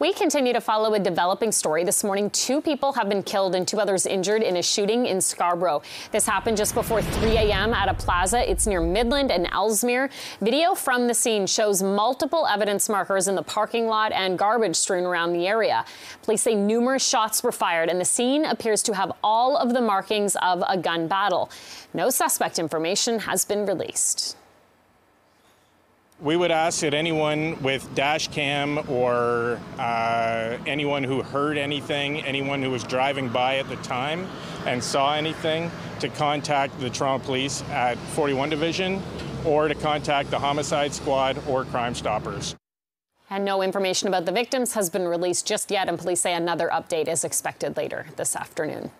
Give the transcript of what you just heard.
We continue to follow a developing story. This morning, two people have been killed and two others injured in a shooting in Scarborough. This happened just before 3 a.m. at a plaza. It's near Midland and Ellesmere. Video from the scene shows multiple evidence markers in the parking lot and garbage strewn around the area. Police say numerous shots were fired, and the scene appears to have all of the markings of a gun battle. No suspect information has been released we would ask that anyone with dash cam or uh, anyone who heard anything, anyone who was driving by at the time and saw anything, to contact the Toronto Police at 41 Division or to contact the Homicide Squad or Crime Stoppers. And no information about the victims has been released just yet, and police say another update is expected later this afternoon.